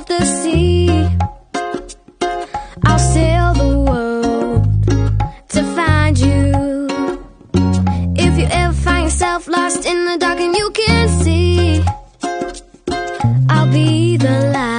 of the sea. I'll sail the world to find you. If you ever find yourself lost in the dark and you can't see, I'll be the light.